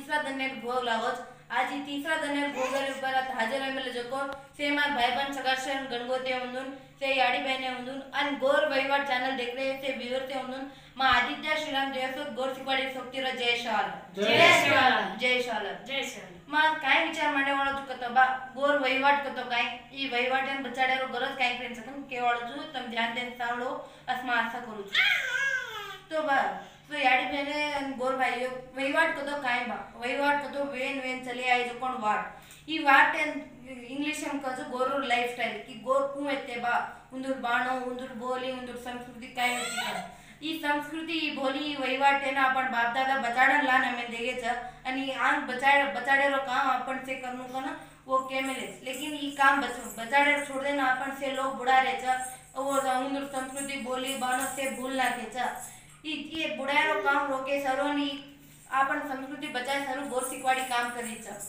तीसरा दंडनेट भोग लागत आज ही तीसरा दंडनेट भोग रे ऊपर हाजिर है मेरे जको से मार भाई बहन सगाशे गणगोते हुंदुन से याडी बहने अन गोर वैवाट चैनल देख रहे से व्यूअर मा आदित्य श्रीराम जय सो गोर सिपाड़ी शक्ति रे जय शाल जय शाल जय शाल जय शाल मा काय विचार मांडे वाला तू कतो बा? गोर वैवाट कतो काय? ई वैवाटन बचाड़े गलत गरज काय करे सकन के वाला जो तुम ध्यान देन सावलो असमा आशा करू तो. बा तो याडी बहने બા વહીવટ કતો વેન વેન ચલી આવી જો કોણ વાટ ಈ ವಾಟ್ ಏನ್ English M ಕಜು Gorur life style ಕಿ ಗೋರ್ ಕೂ ಎತ್ತೆ ಬಾ ಉಂದುರ್ ಬಾಣೋ ಉಂದುರ್ ಬೋಲಿ ಉಂದುರ್ ಸಂಸ್ಕೃತಿ ಕಾಯಿ ಎತ್ತಿ का. ಈ ಸಂಸ್ಕೃತಿ ಈ બોલી ಈ વહીવટ એના આપણ બાપ દાદા બચાડન લાન અમે દેગે છે અને ઈ આંખ બચાડ બચાડેલો કામ આપણ से करनु कना वो केमेले लेकिन ई काम बच बचाड़े छोड़ देना अपन से लोग बुढ़ा रहे छ वो उंदुर संस्कृति बोली बानो से भूल नाखे छ ई ये बुढ़ारो काम रोके सरो नी आपन संस्कृति बचाए सरो गोर सिकवाड़ी काम करी छ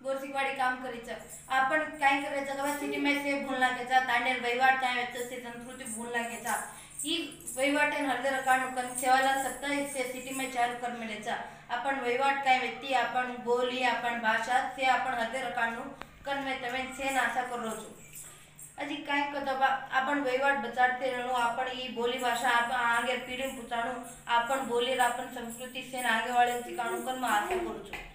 गोर सिकवाड़ी काम करी छ आपण काय करायचं का सिटी में से भूल नाखे छ तांडेल वहिवाट काय वेच से संस्कृति भूल नाखे छ ई वहिवाट एन हरदर काढू कर सेवाला सत्ता से सिटी में चालू कर मिले छ आपण वहिवाट काय व्यक्ती आपण बोली आपण भाषा से आपण हरदर काढू कन्वे तवे से आशा करो છું. હજી કાંઈક કદો આપણ વહીવટ બચાડતે રહેણું આપણ ઈ બોલી ભાષા આપણ આગે પીઢી પૂછાણું આપણ બોલી આપણ સંસ્કૃતિ છે આગે વાળે શીખાણું કરમાં આશા કરું છું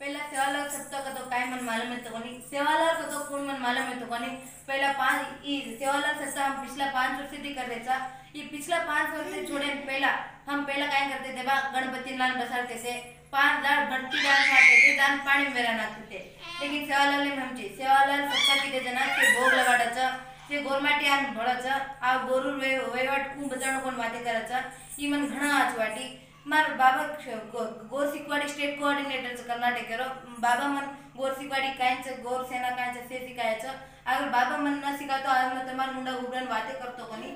પહેલા સેવાલાલ સત્તા કતો કાંઈ મને मालूम है तो कोनी सेवालाल कतो कोण मन मालूम है तो कोनी पहला पांच ई सेवालाल सत्ता हम पिछला पांच वर्ष से कर रहे था ये पिछला पांच वर्ष से छोड़े पहला हम पहला काय करते थे बा गणपति लाल बसाड़ते थे पांच दाल भरती दाल खाते थे दान पाणी मेरा नाखते थे लेकिन सेवालाल ने म्हणते सेवालाल सत्ता किती जना ते भोग लगाडायचं ते गोरमाटी आण भळाचं आ गोरून वे वहिवाट खूप बचावणं कोण वाते करायचं ई मन घणा आच वाटी। मार बाबा गो- गोर सिकवाडी स्टेट कोऑर्डिनेटरचं कर्नाटकेरो। बाबा मन गोर सिकवाडी कायचं गोर सेना कायचं से शिकायचं अगर बाबा मन न शिकातो आज मैं तुम्हार मुंडा उबरन वाते करतो क्यों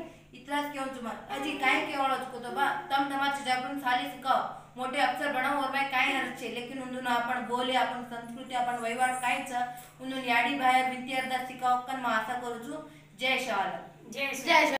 कि काहे के और अचको तो बा तम तमा छजापुन साली सिका मोठे अक्षर बनव और बाय काय हरचे लेकिन उंदून आपण बोले आपण संस्कृती आपण वैवाड कायच उंदून याडी बाहेर विद्यार्थ्या शिकावकन मासा करूचू जय शाला जय जय